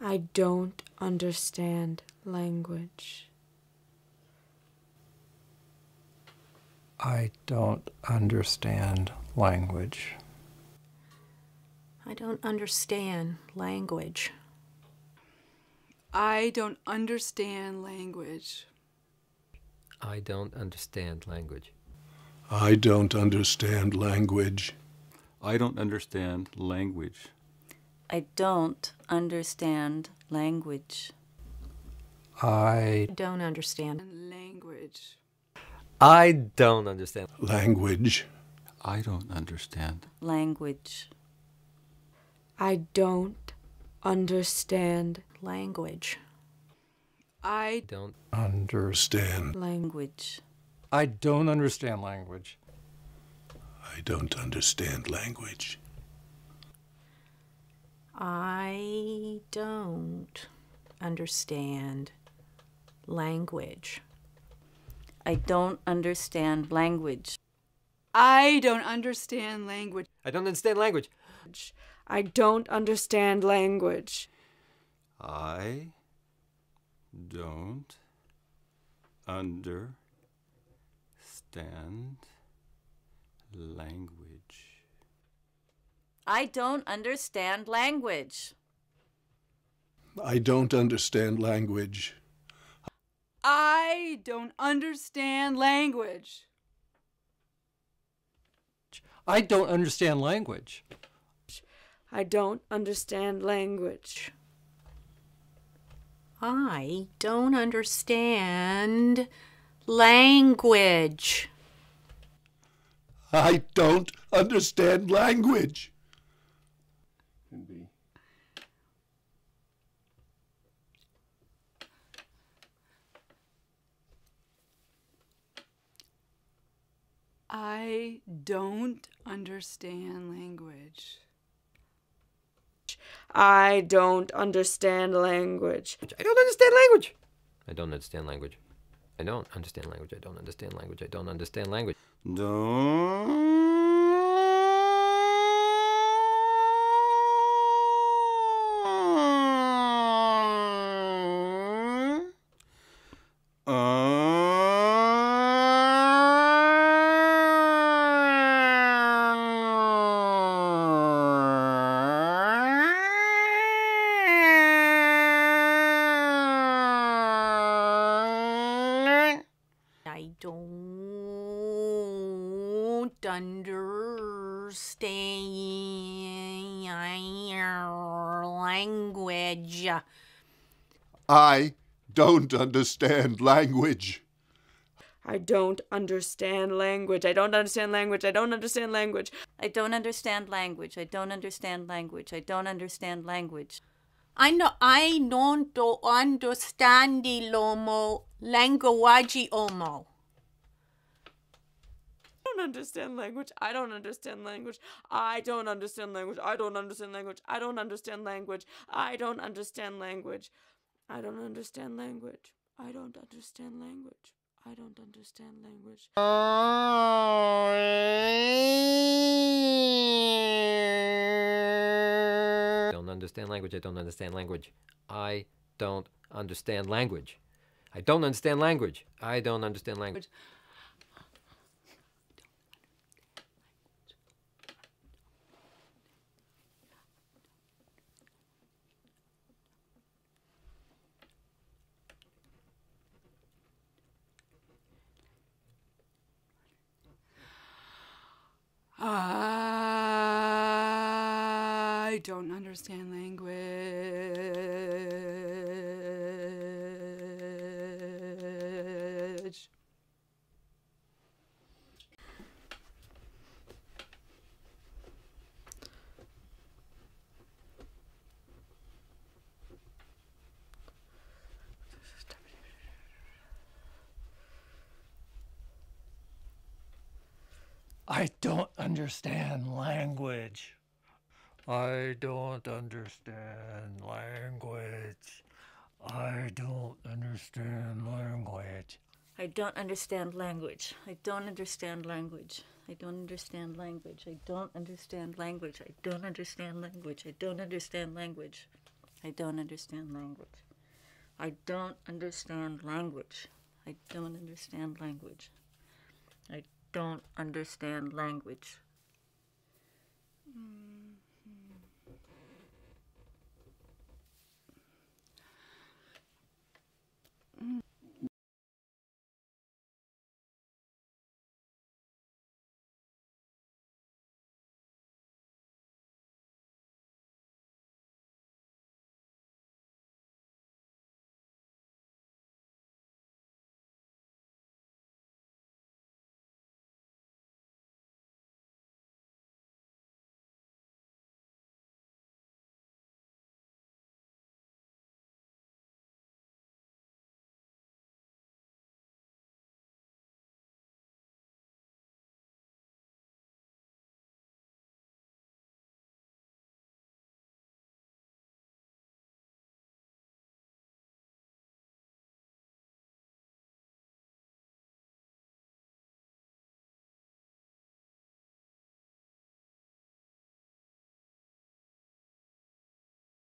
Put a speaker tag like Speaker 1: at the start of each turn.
Speaker 1: I don't understand language.
Speaker 2: I don't understand language.
Speaker 3: I don't understand language.
Speaker 4: I don't understand language.
Speaker 5: I don't understand language.
Speaker 6: I don't understand language.
Speaker 7: I don't understand language.
Speaker 8: I don't understand language.
Speaker 2: I
Speaker 3: don't understand
Speaker 4: language.
Speaker 5: I don't understand
Speaker 6: language.
Speaker 7: I don't understand
Speaker 8: language.
Speaker 1: I don't understand
Speaker 3: language.
Speaker 4: I
Speaker 5: don't
Speaker 6: understand
Speaker 8: language.
Speaker 2: I don't understand language.
Speaker 6: I don't understand language.
Speaker 3: I don't understand language.
Speaker 8: I don't understand language.
Speaker 4: I don't understand language.
Speaker 5: I don't understand language.
Speaker 1: I don't understand language.
Speaker 7: I don't understand language.
Speaker 8: I don't understand language.
Speaker 6: I don't understand language.
Speaker 4: I don't understand language.
Speaker 2: I don't understand language.
Speaker 1: I don't understand language.
Speaker 3: I don't understand language.
Speaker 6: I don't understand language.
Speaker 4: I don't understand language.
Speaker 1: I don't understand language.
Speaker 5: I don't understand language. I don't understand language. I don't understand language. I don't understand language. I don't understand language.
Speaker 7: Don't
Speaker 3: I don't understand language.
Speaker 6: I don't understand language.
Speaker 1: I don't understand language. I don't understand language. I don't understand language.
Speaker 8: I don't understand language. I don't understand language. I don't understand language.
Speaker 3: I know I don't understand lomo language omo.
Speaker 1: Understand language. I don't understand language. I don't understand language. I don't understand language. I don't understand language. I don't understand language. I don't understand language. I don't understand language. I don't understand language.
Speaker 5: I don't understand language. I don't understand language. I don't understand language. I don't understand language. I don't understand language.
Speaker 4: I don't understand language.
Speaker 2: I don't understand language. I don't understand language. I don't understand language.
Speaker 8: I don't understand language. I don't understand language. I don't understand language. I don't understand language. I don't understand language. I don't understand language. I don't understand language. I don't understand language. I don't understand language. I don't understand language.
Speaker 4: Mm.